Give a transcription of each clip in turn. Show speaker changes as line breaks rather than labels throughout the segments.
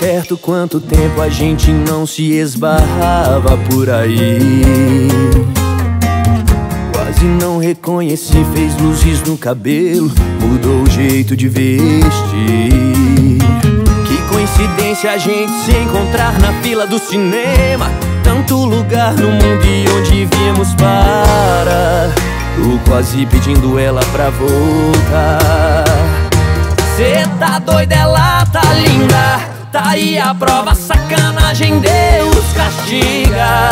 certo quanto tempo a gente não se esbarrava por aí. Quase não reconheci, fez luzes no cabelo, mudou o jeito de vestir. Que coincidência a gente se encontrar na fila do cinema. Tanto lugar no mundo e onde viemos para. Tô quase pedindo ela pra voltar. Cê tá doida, ela linda. Tá aí a prova, sacanagem, Deus castiga.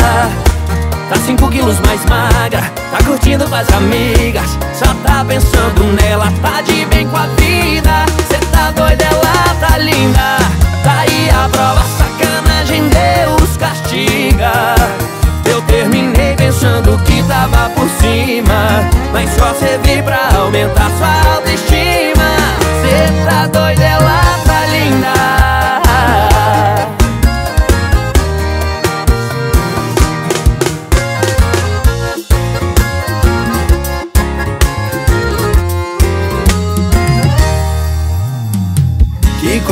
Tá cinco quilos mais magra, tá curtindo com as amigas. Só tá pensando nela, tá de bem com a vida. Cê tá doida, ela tá linda. Tá aí a prova, sacanagem, Deus castiga. Eu terminei pensando que tava por cima, mas só servi pra aumentar sua autoestima. Cê tá doida,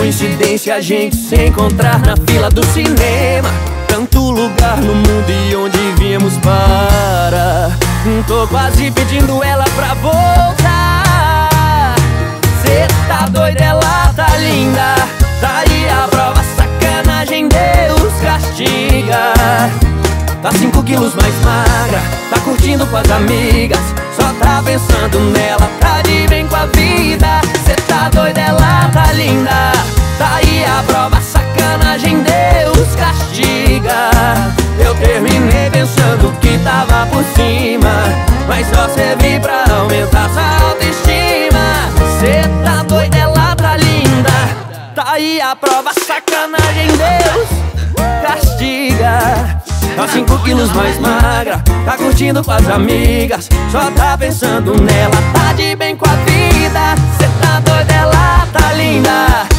coincidência a gente se encontrar na fila do cinema. Tanto lugar no mundo e onde viemos para. Tô quase pedindo ela pra voltar. Cê tá doida, ela tá linda. Tá aí a prova, sacanagem, Deus castiga. Tá cinco quilos mais magra, tá curtindo com as amigas. Só tá pensando nela, tá aí a prova, sacanagem, Deus. Castiga. Tá cinco quilos mais magra, tá curtindo com as amigas. Só tá pensando nela, tá de bem com a vida. Cê tá doida, ela tá linda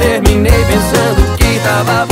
terminei pensando que tava